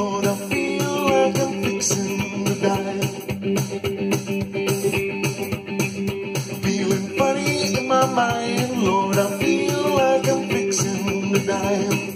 I feel like I'm fixing to die. Feeling funny in my mind, Lord, I feel like I'm fixing to die.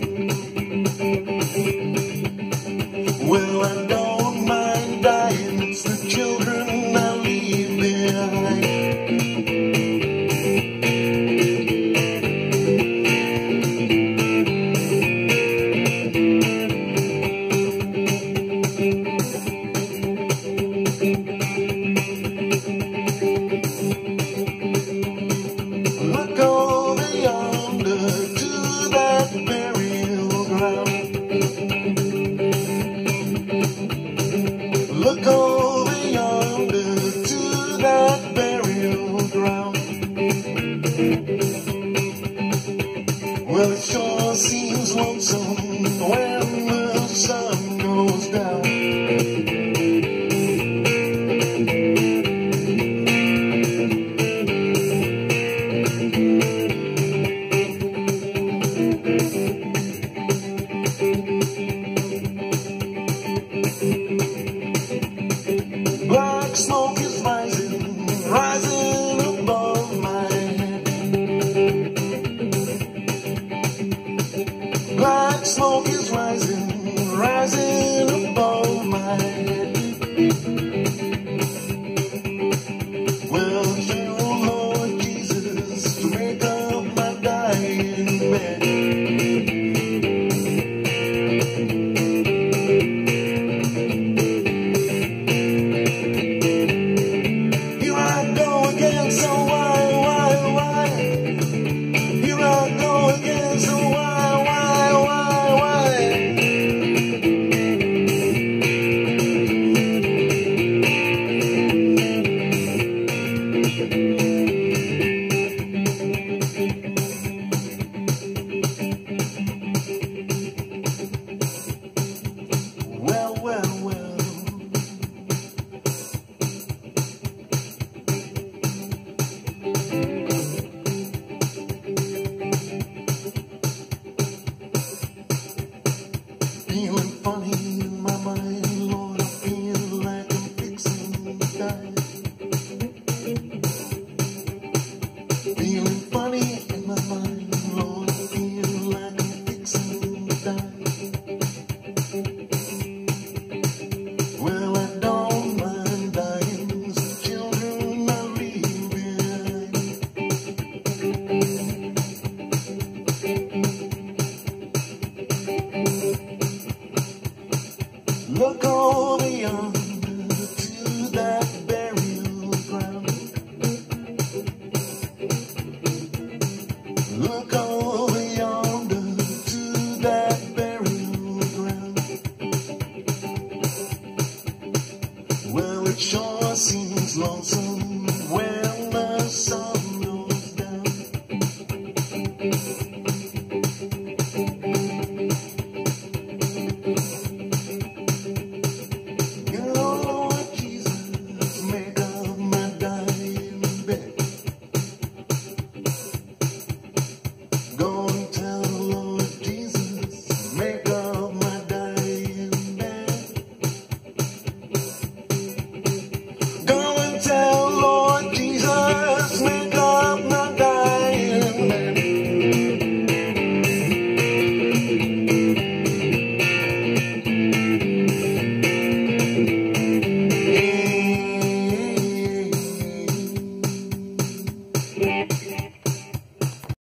funny. lonesome Well.